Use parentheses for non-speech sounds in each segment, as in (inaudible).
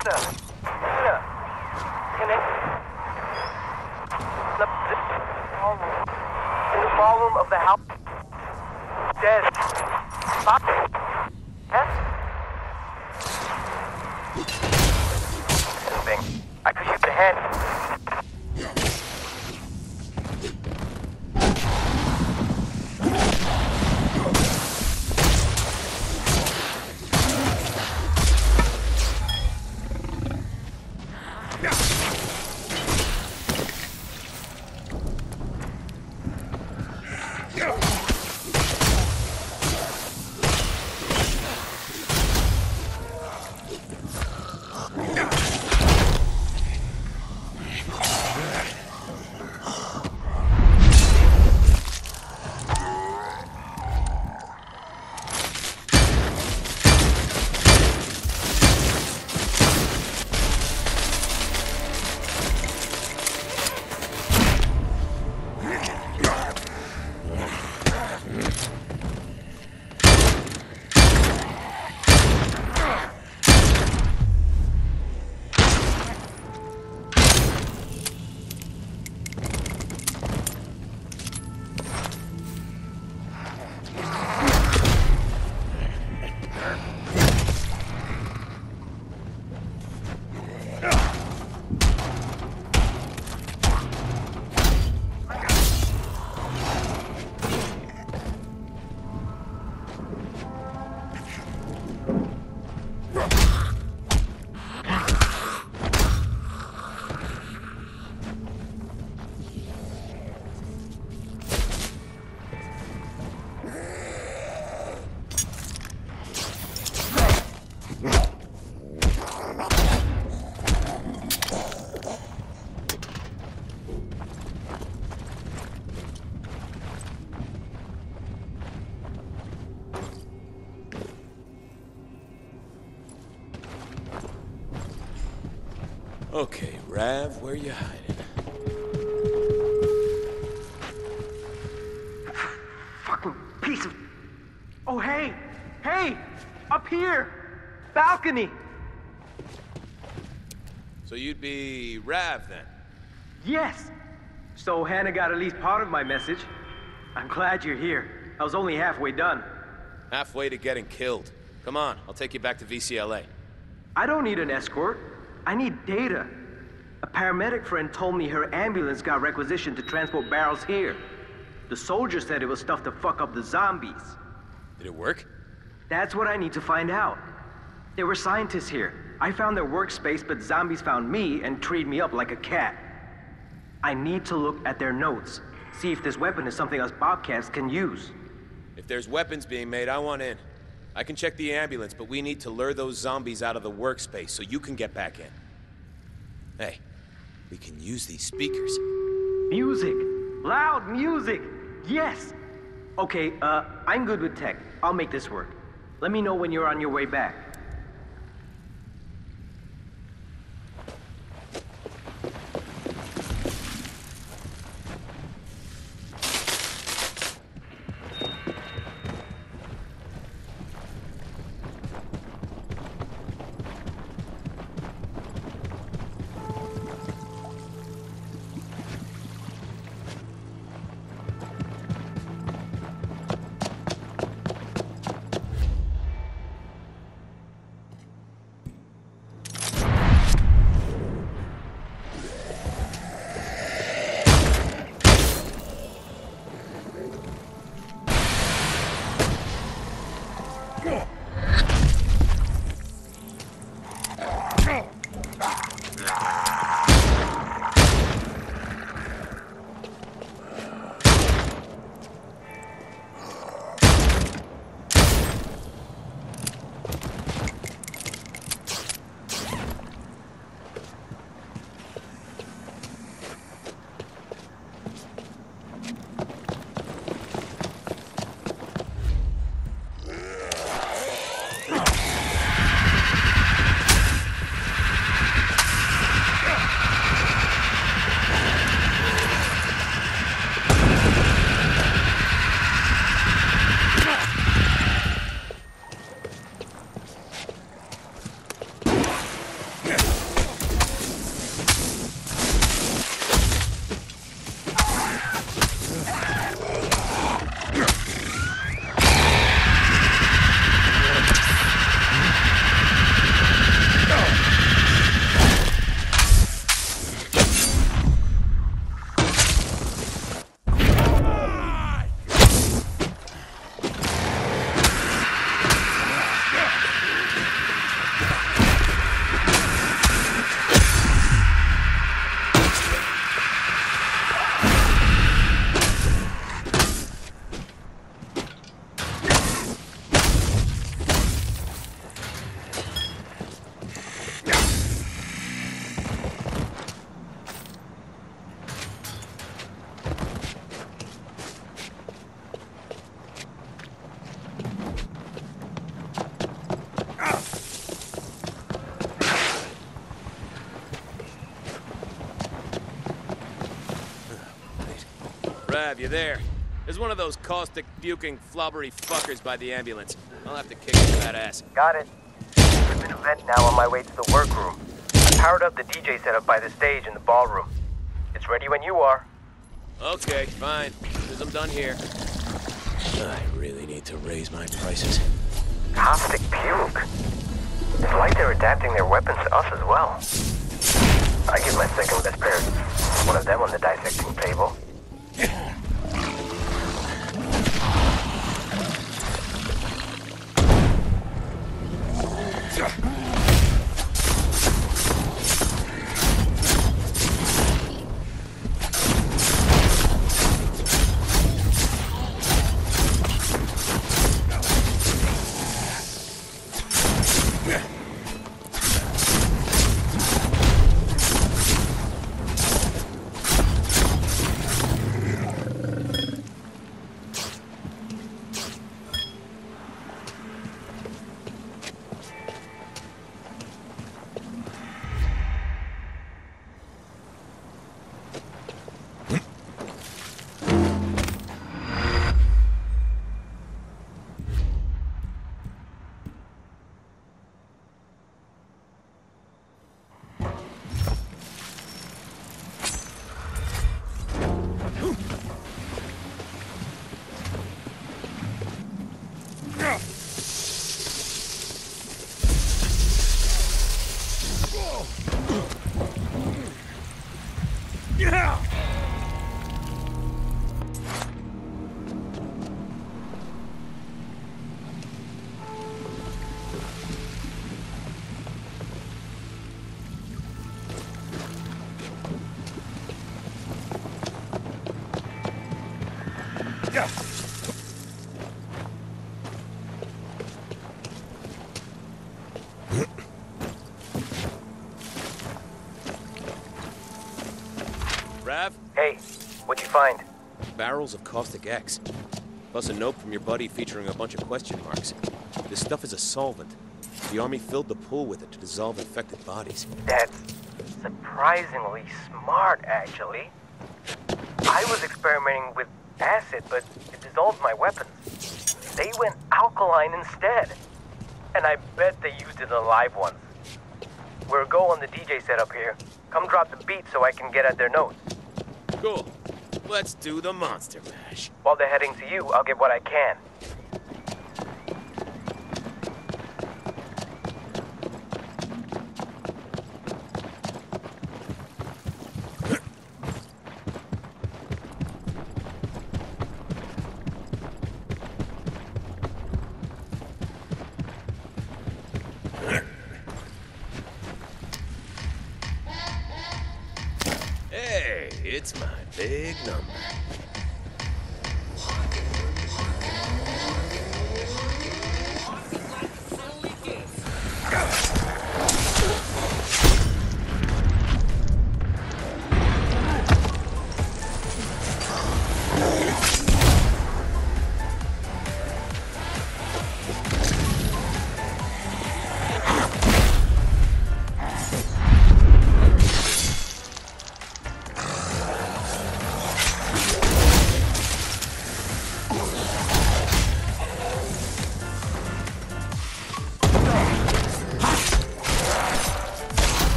The, the, in the ballroom of the house. Thing. I could use a hand. Okay, Rav, where you hiding? Fucking piece of. Oh, hey! Hey! Up here! Balcony! So you'd be Rav then? Yes! So Hannah got at least part of my message. I'm glad you're here. I was only halfway done. Halfway to getting killed. Come on, I'll take you back to VCLA. I don't need an escort. I need data. A paramedic friend told me her ambulance got requisitioned to transport barrels here. The soldier said it was stuff to fuck up the zombies. Did it work? That's what I need to find out. There were scientists here. I found their workspace, but zombies found me and treed me up like a cat. I need to look at their notes, see if this weapon is something us Bobcats can use. If there's weapons being made, I want in. I can check the ambulance, but we need to lure those zombies out of the workspace so you can get back in. Hey, we can use these speakers. Music! Loud music! Yes! Okay, uh, I'm good with tech. I'll make this work. Let me know when you're on your way back. Rav, you there? There's one of those caustic, puking, flubbery fuckers by the ambulance. I'll have to kick his fat ass. Got it. I'm in a vent now on my way to the workroom. I powered up the DJ setup by the stage in the ballroom. It's ready when you are. Okay, fine. As I'm done here. I really need to raise my prices. Caustic puke. It's like they're adapting their weapons to us as well. I give my second best pair. One of them on the dissecting table. Find? Barrels of caustic X. Plus a note from your buddy featuring a bunch of question marks. This stuff is a solvent. The army filled the pool with it to dissolve infected bodies. That's surprisingly smart, actually. I was experimenting with acid, but it dissolved my weapons. They went alkaline instead. And I bet they used it in live ones. We're a go on the DJ setup here. Come drop the beat so I can get at their notes. Cool. Let's do the monster mash. While they're heading to you, I'll get what I can. It's my big number.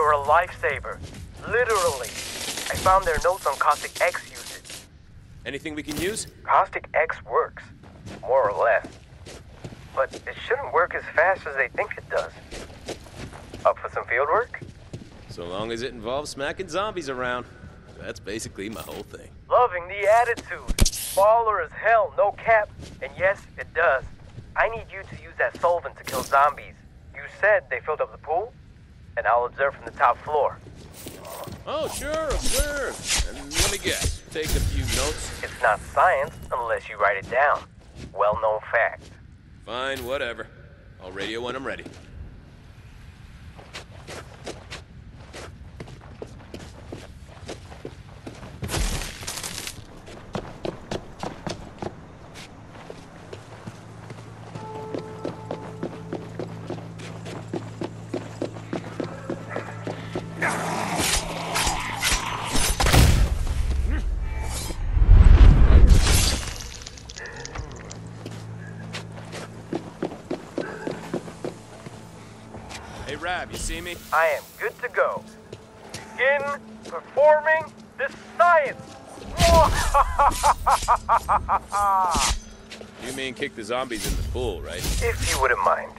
You're a lifesaver. Literally. I found their notes on Caustic X usage. Anything we can use? Caustic X works. More or less. but it shouldn't work as fast as they think it does. Up for some field work? So long as it involves smacking zombies around. That's basically my whole thing. Loving the attitude. Baller as hell, no cap. And yes, it does. I need you to use that solvent to kill zombies. You said they filled up the pool, and I'll observe from the top floor. Oh, sure, observe. And let me guess, take a few notes. It's not science unless you write it down. Well known fact. Fine, whatever. I'll radio when I'm ready. Hey, you see me? I am good to go. Begin performing the science. (laughs) You mean kick the zombies in the pool, right? if you wouldn't mind.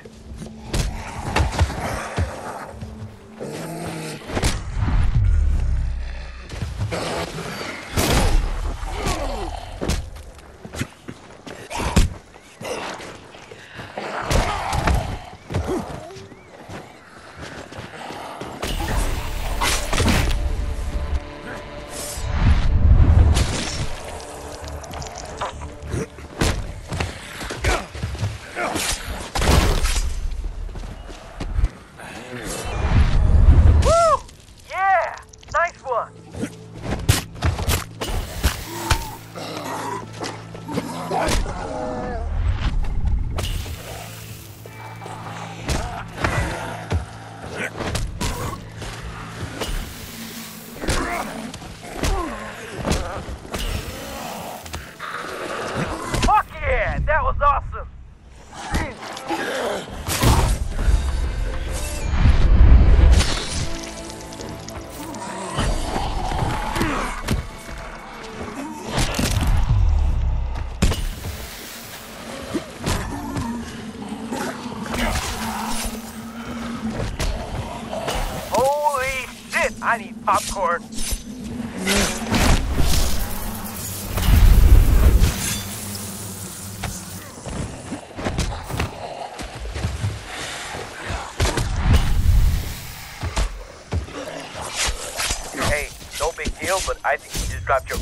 I need popcorn. Hey, no big deal, but I think you just dropped your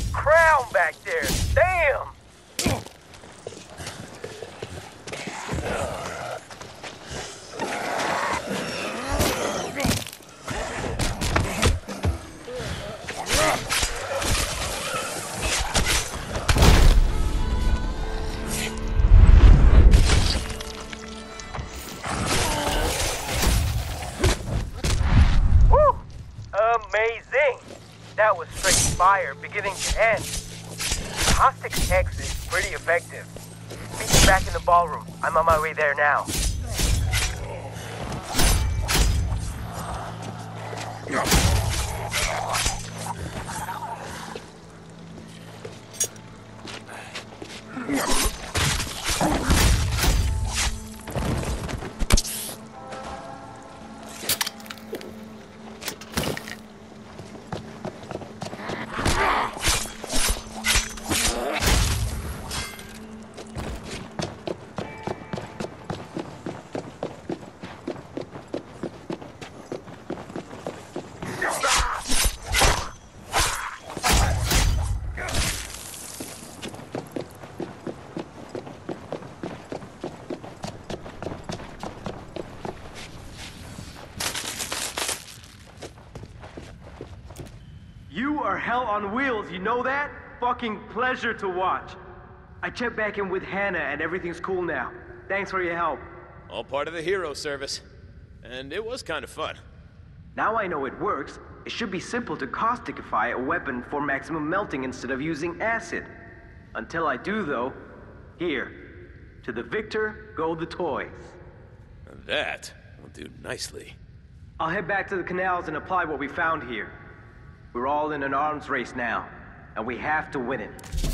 hell on wheels, you know that? Fucking pleasure to watch. I checked back in with Hannah and everything's cool now. Thanks for your help. All part of the hero service. And it was kind of fun. Now I know it works, it should be simple to causticify a weapon for maximum melting instead of using acid. Until I do, though, here, to the victor go the toys. That will do nicely. I'll head back to the canals and apply what we found here. We're all in an arms race now, and we have to win it.